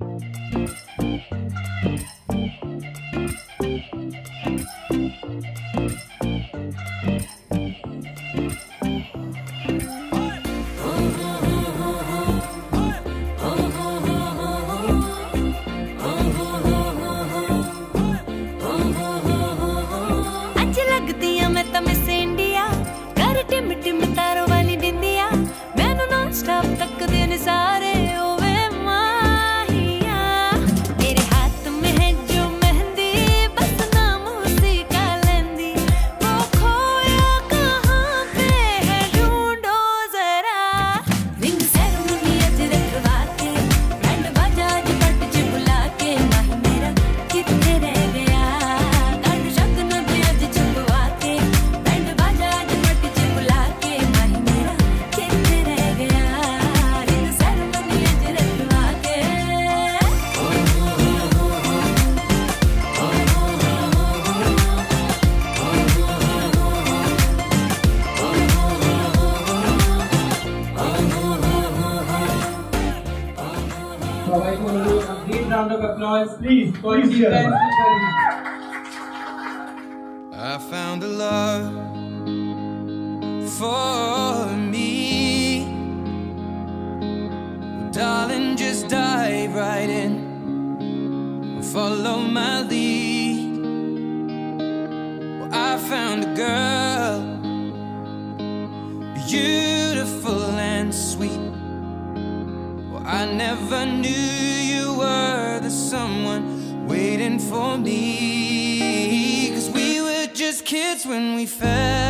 Thank you. I found a love for me. Well, darling, just dive right in. Follow my lead. Well, I found a girl. I never knew you were the someone waiting for me. Cause we were just kids when we fell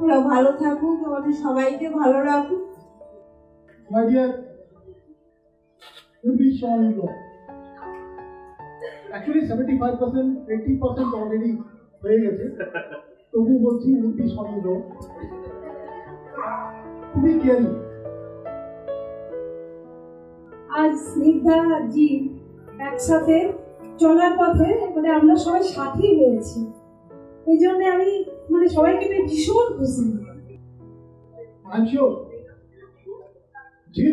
ওরা ভালো থাকুক আমাদের সবাইকে ভালো রাখুক My dear, would be sure you know. Actually, 75%, 80% already হয়ে গেছে তবু বলছি. খুবই কেয়ারিং আজ স্নিগ্ধা জি একসাথে চলার পথে মানে আমরা সবাই সাথী হয়েছি এই জন্য আমি মানে সবাইকে পেয়ে ভীষণ খুশি আই এম শিওর জি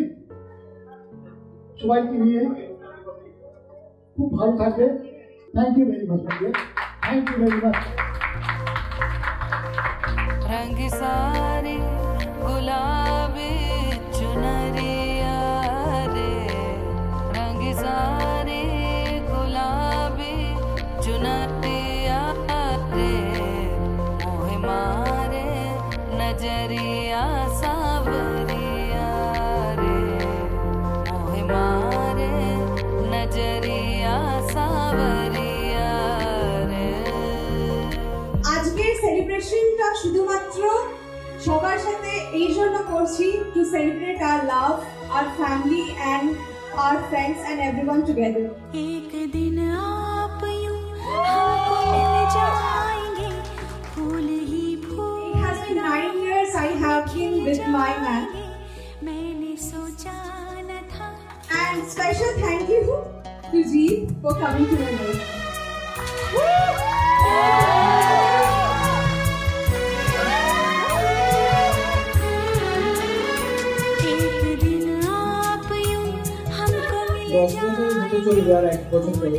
সবাইকে নিয়ে খুব ভালো থাকবে thank you very much thank you very much रंग सारे नजरिया सावरिया रे मोह मारे नजरिया सावरिया रे আজকের সেলিব্রেশনটা শুধুমাত্র সবার সাথে এই জন্য করছি টু সেলিব্রেট আর লাভ আর ফ্যামিলি অ্যান্ড আর ফ্রেন্ডস অ্যান্ড এভরিওয়ান টুগেদার एक दिन आप यूं हमको मिल जाएंगे I have been with my man. And special thank you to Z for coming to my life. দশ বছর হতে চলে যাওয়ার এক বছর পরে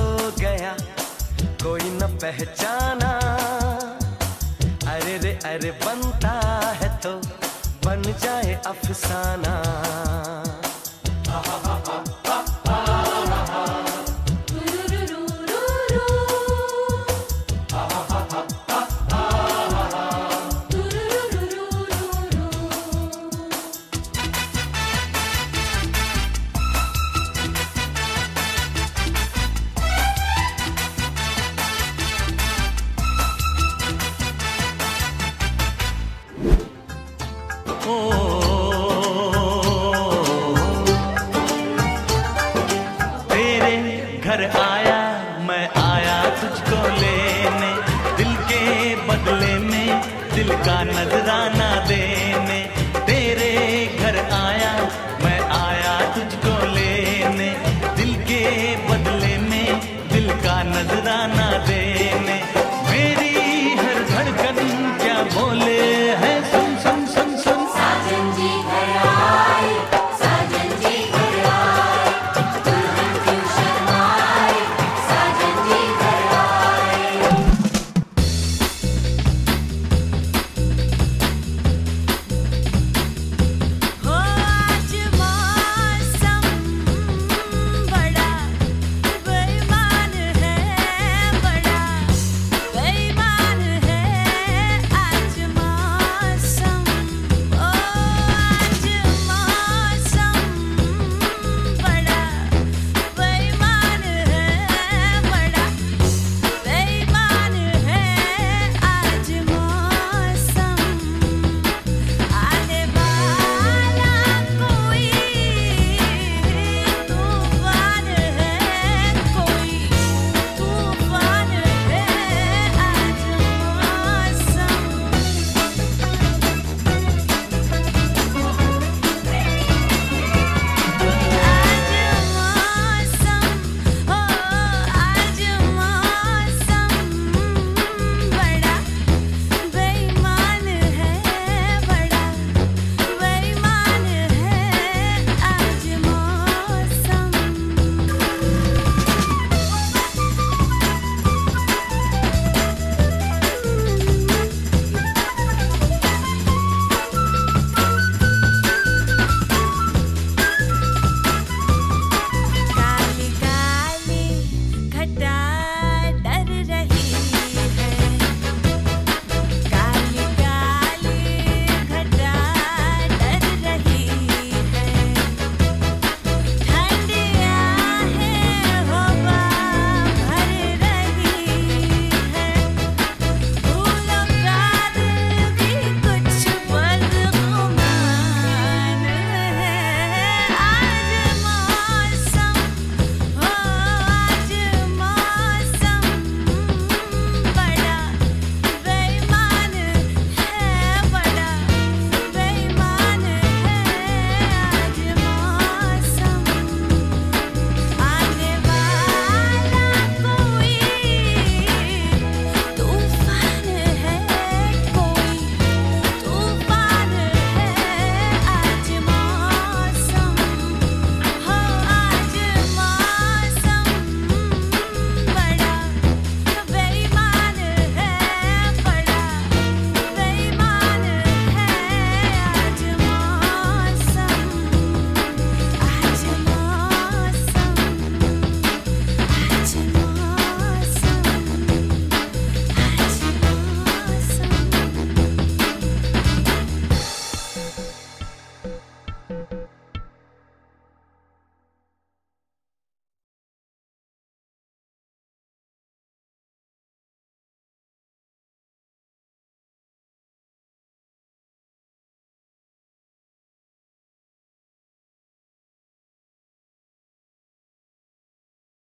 अरे रे अरे बनता है तो बन जाए अफसाना। घर आया मैं आया तुझको लेने दिल के बदले में दिल का नजराना।